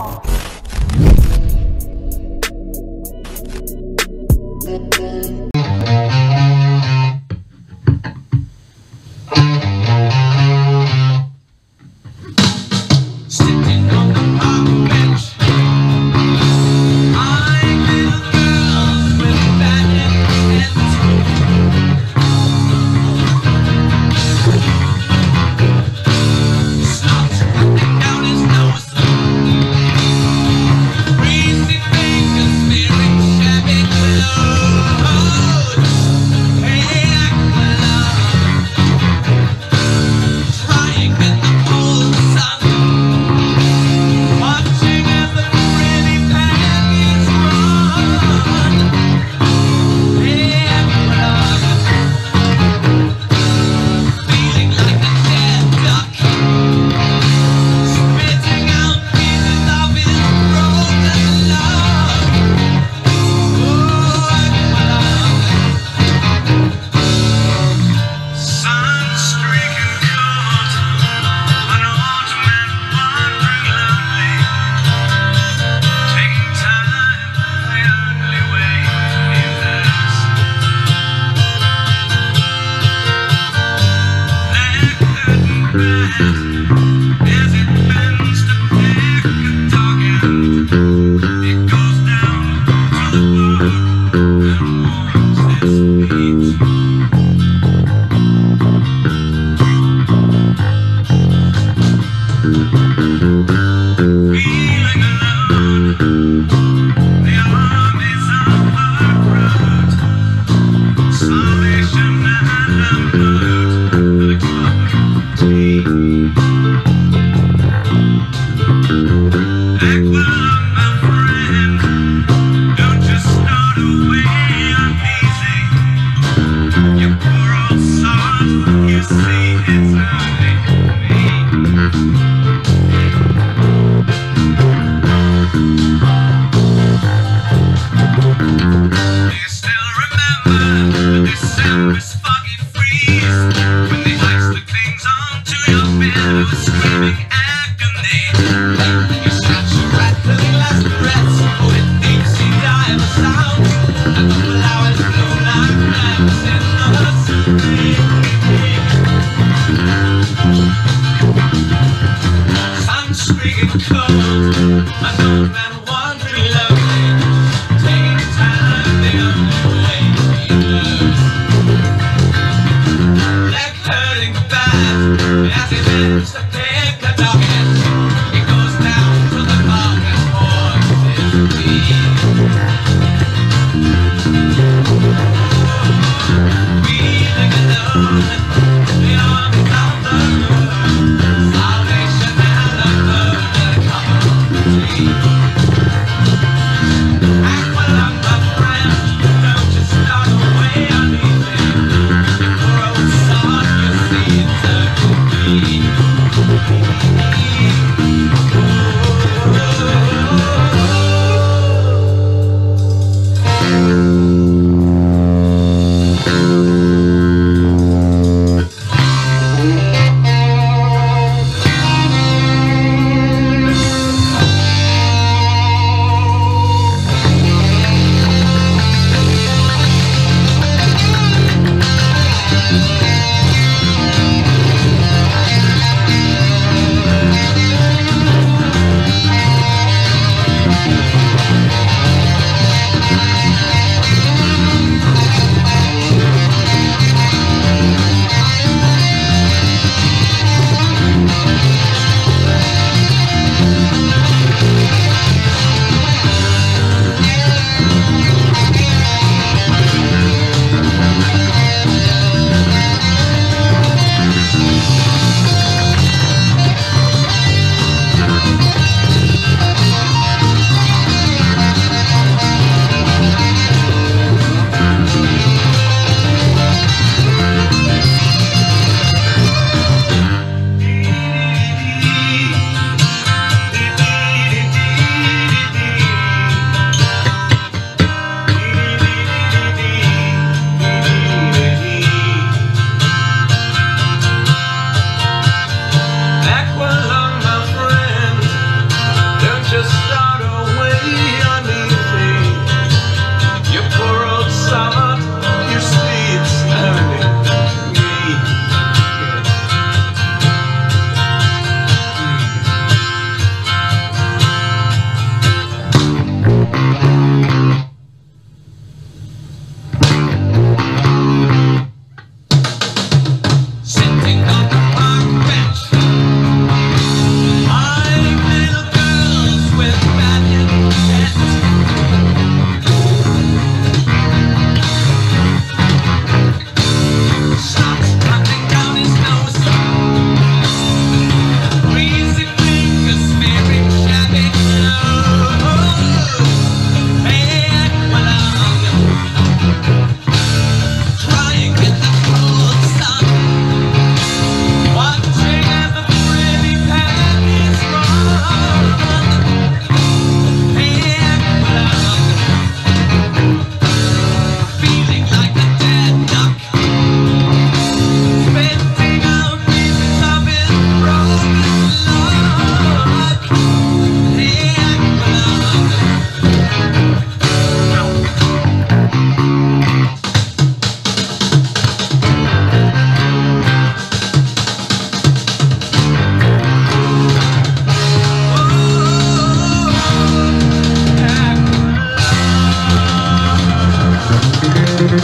all. Curtain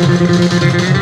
Thank